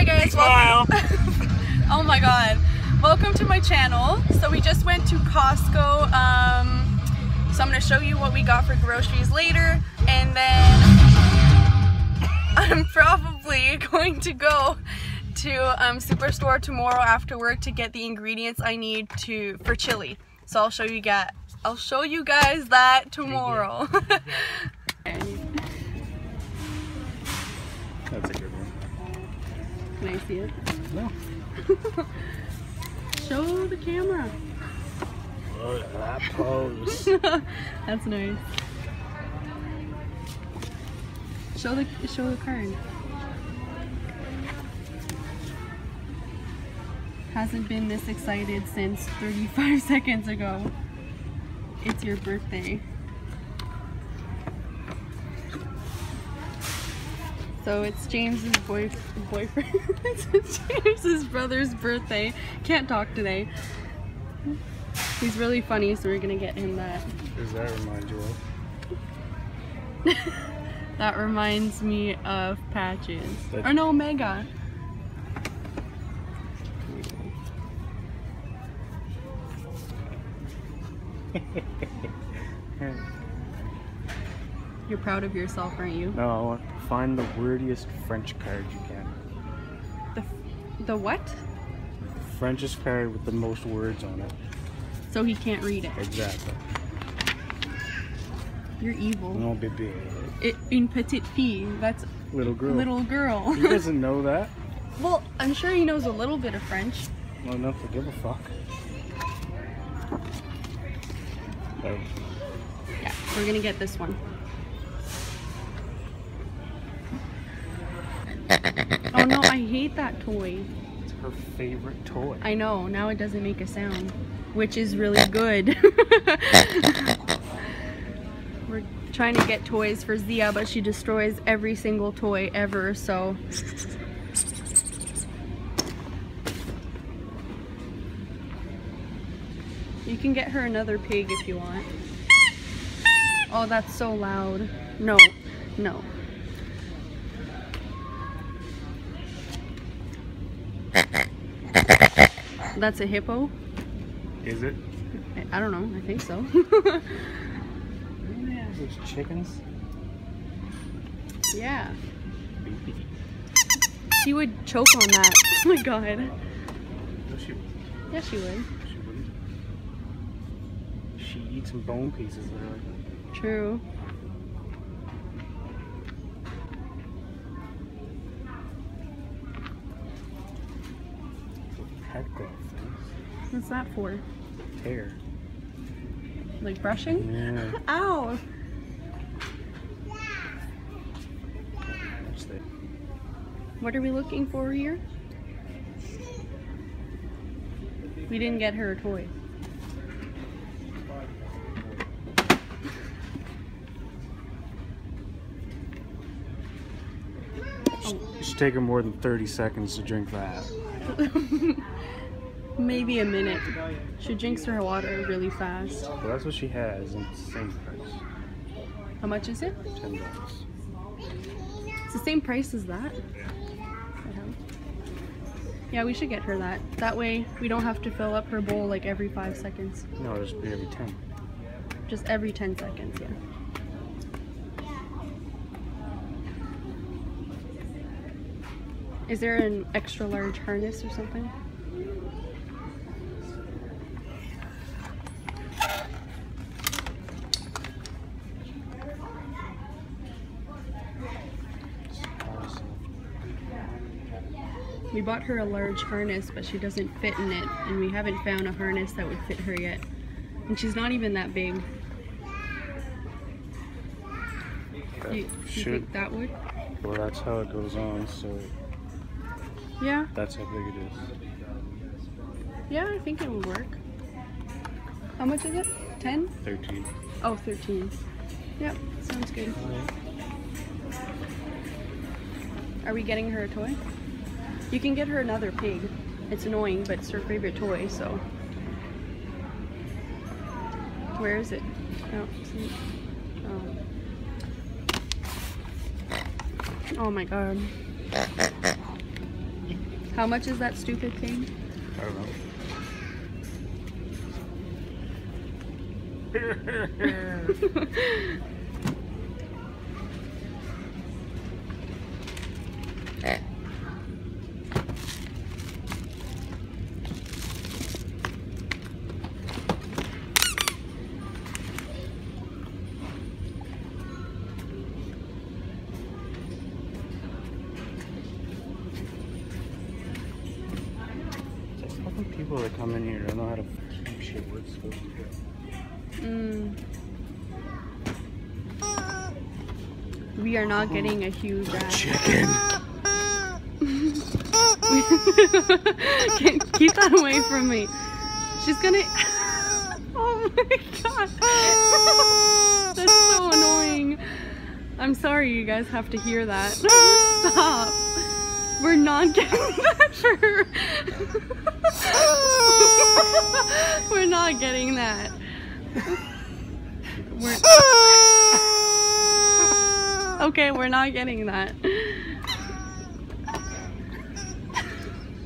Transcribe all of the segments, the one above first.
Hi guys, Smile. oh my god. Welcome to my channel. So we just went to Costco. Um, so I'm gonna show you what we got for groceries later and then I'm probably going to go to um, Superstore tomorrow after work to get the ingredients I need to for chili. So I'll show you guys I'll show you guys that tomorrow. see it? No. Show the camera. Look at that pose. That's nice. Show the show the card. Hasn't been this excited since 35 seconds ago. It's your birthday. So it's James's boy boyfriend. it's James's brother's birthday. Can't talk today. He's really funny, so we're gonna get him that. Does that remind you of? That reminds me of Patches. That- Or no, Mega. You're proud of yourself, aren't you? No, I want find the wordiest French card you can. The, the what? Frenchest card with the most words on it. So he can't read it. Exactly. You're evil. No bébé. It, une petite fille. That's Little girl. little girl. He doesn't know that. well, I'm sure he knows a little bit of French. Well enough to give a fuck. Yeah, we're gonna get this one. I hate that toy. it's her favorite toy. I know, now it doesn't make a sound, which is really good. We're trying to get toys for Zia, but she destroys every single toy ever, so. You can get her another pig if you want. Oh, that's so loud. No, no. That's a hippo? Is it? I- I don't know. I think so. Yeah, those chickens. yeah. She would choke on that. Oh my god. No, she, Yeah, she would. she wouldn't. She eats some bone pieces there. True. Head glove. What's that for? Hair. Like brushing? Yeah. Ow! What are we looking for here? We didn't get her a toy. It should take her more than 30 seconds to drink that. Maybe a minute. She drinks her water really fast. Well, that's what she has, and it's the same price. How much is it? Ten bucks. It's the same price as that. Yeah, we should get her that. That way we don't have to fill up her bowl like every five seconds. No, be every 10. Just every 10 seconds, yeah. Is there an extra large harness or something? We bought her a large harness, but she doesn't fit in it, and we haven't found a harness that would fit her yet. And she's not even that big. That You, you should. think that would? Well, that's how it goes on, so Yeah, that's how big it is. yeah, I think it would work. How much is it? 10? 13. Oh, 13. Yep, sounds good. Are we getting her a toy? You can get her another pig. It's annoying, but it's her favorite toy, so. Where is it? Oh. Oh. oh my god. How much is that stupid thing? I don't know. We are not getting a huge. Chicken. Keep keep that away from me. She's gonna. Oh my god. That's so annoying. I'm sorry you guys have to hear that. Stop. We're not getting that for her. We're not getting that. We're Okay, we're not getting that.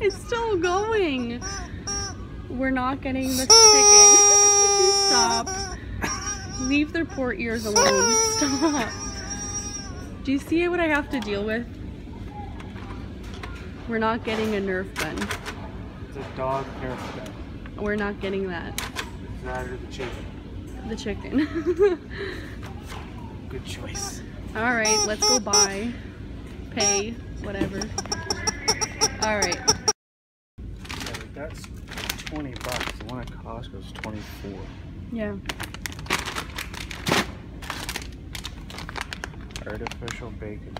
It's still going. We're not getting the chicken. Would you stop? Leave their poor ears alone. Stop. Do you see what I have to deal with? We're not getting a Nerf gun. It's a dog Nerf gun. We're not getting that. It's that or the chicken. The chicken. Good choice. Alright, let's go buy. Pay. Whatever. Alright. Yeah, that's 20 bucks. The one at Costco is 24. Yeah. Artificial bacon.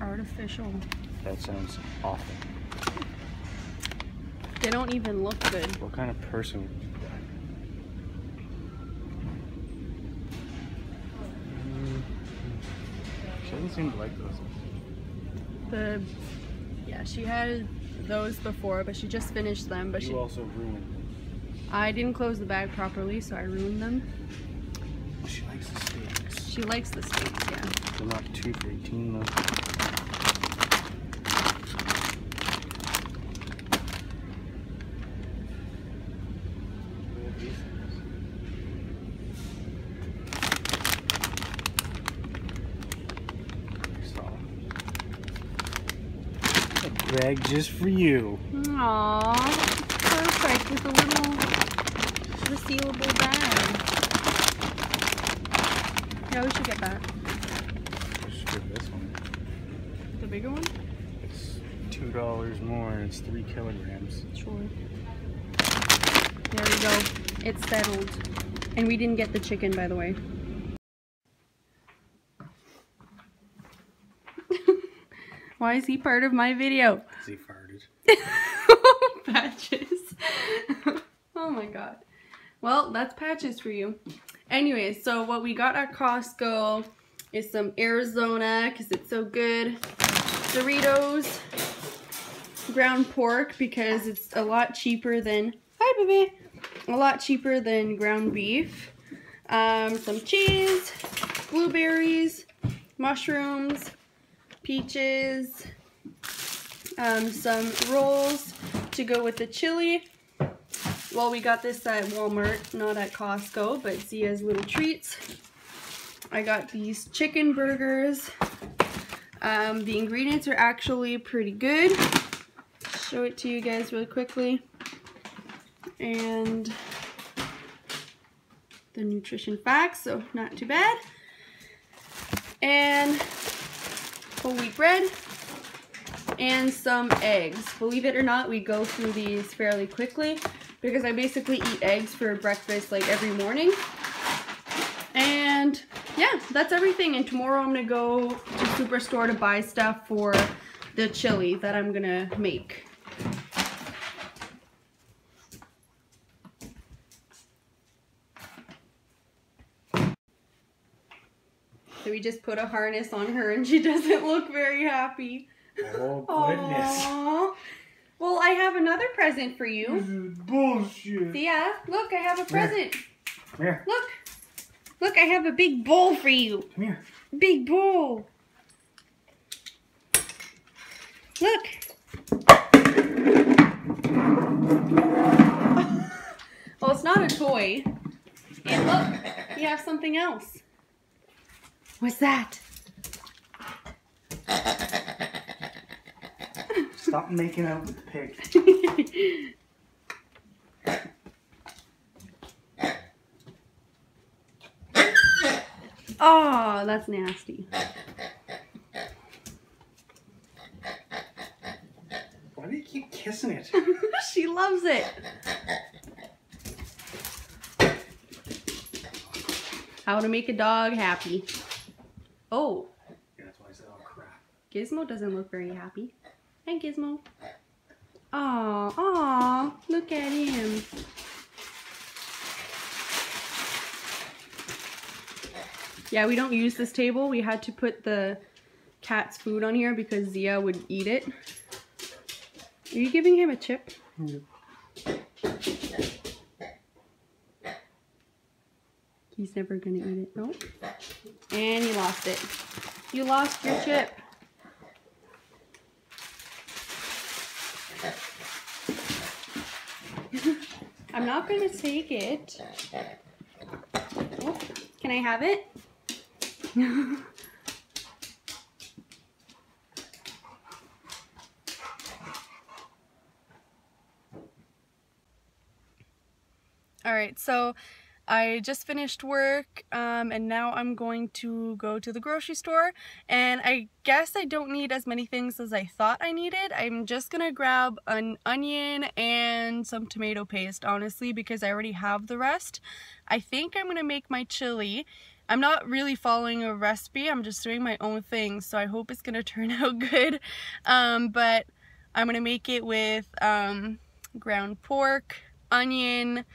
Artificial. That sounds awful. They don't even look good. What kind of person would do that? Mm, She doesn't seem to like those. The yeah, she had those before, but she just finished them. But you she, also ruined them. I didn't close the bag properly, so I ruined them. them. She likes the steaks. She likes the steaks, yeah. They're not two for 18 though. We have these things. So, a bag just for you. Aww, perfect with a little resealable bag. Yeah, we should get that. I should get this one. The bigger one? It's two dollars more and it's three kilograms. Sure. There we go. It's settled. And we didn't get the chicken, by the way. Is he part of my video? Cause he farted. patches. oh my god. Well, that's patches for you. Anyway, so what we got at Costco is some Arizona because it's so good. Doritos, ground pork because it's a lot cheaper than hi baby, a lot cheaper than ground beef. Um, some cheese, blueberries, mushrooms, peaches, um, some rolls to go with the chili. Well, we got this at Walmart, not at Costco, but Zia's Little Treats. I got these chicken burgers. Um, the ingredients are actually pretty good. Show it to you guys really quickly. And the nutrition facts, so not too bad. And whole wheat bread and some eggs. Believe it or not, we go through these fairly quickly because I basically eat eggs for breakfast like every morning. And yeah, that's everything. And tomorrow I'm gonna go to Superstore to buy stuff for the chili that I'm gonna make. So we just put a harness on her and she doesn't look very happy. Oh, goodness. Aww. Well, I have another present for you. This is bullshit. Yeah, look, I have a present. Come here. Look. Look, I have a big bowl for you. Come here. Big bowl. Look. Well, it's not a toy. And look, you have something else. What's that? Stop making out with the pig. oh, that's nasty. Why do you keep kissing it? she loves it. How to make a dog happy. Oh, Yeah, that's why I said, oh crap. Gizmo doesn't look very happy. Hi, Gizmo. Aw, aw, look at him. Yeah, we don't use this table. We had to put the cat's food on here because Zia would eat it. Are you giving him a chip? He's never gonna eat it. No. And you lost it. You lost your chip. I'm not gonna take it. Oh, can I have it? All right, so I just finished work um, and now I'm going to go to the grocery store and I guess I don't need as many things as I thought I needed. I'm just gonna grab an onion and some tomato paste honestly because I already have the rest. I think I'm gonna make my chili. I'm not really following a recipe, I'm just doing my own thing so I hope it's gonna turn out good. Um, but I'm gonna make it with um, ground pork, onion,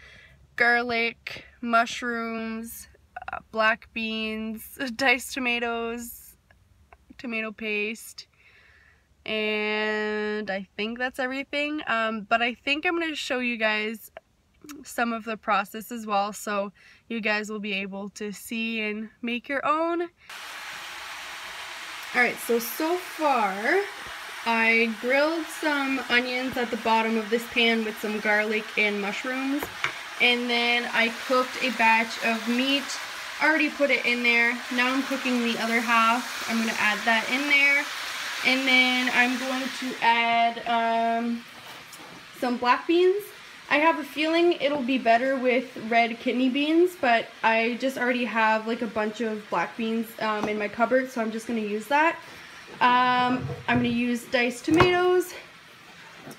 garlic, mushrooms, uh, black beans, diced tomatoes, tomato paste, and I think that's everything. Um, but I think I'm going to show you guys some of the process as well so you guys will be able to see and make your own. Alright, so so far I grilled some onions at the bottom of this pan with some garlic and mushrooms and then I cooked a batch of meat. Already put it in there. Now I'm cooking the other half. I'm gonna add that in there. And then I'm going to add um, some black beans. I have a feeling it'll be better with red kidney beans but I just already have like a bunch of black beans um, in my cupboard so I'm just gonna use that. Um, I'm gonna use diced tomatoes.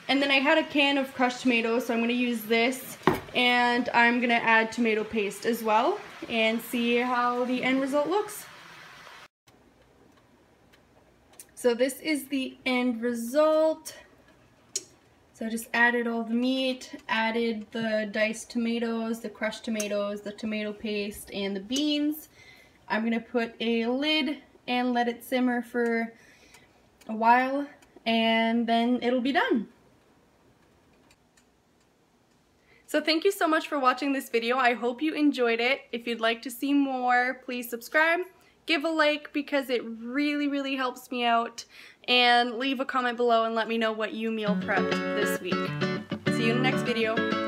And then I had a can of crushed tomatoes so I'm gonna use this and I'm gonna add tomato paste as well and see how the end result looks. So this is the end result. So I just added all the meat, added the diced tomatoes, the crushed tomatoes, the tomato paste, and the beans. I'm gonna put a lid and let it simmer for a while and then it'll be done. So thank you so much for watching this video. I hope you enjoyed it. If you'd like to see more, please subscribe, give a like because it really, really helps me out, and leave a comment below and let me know what you meal prepped this week. See you in the next video.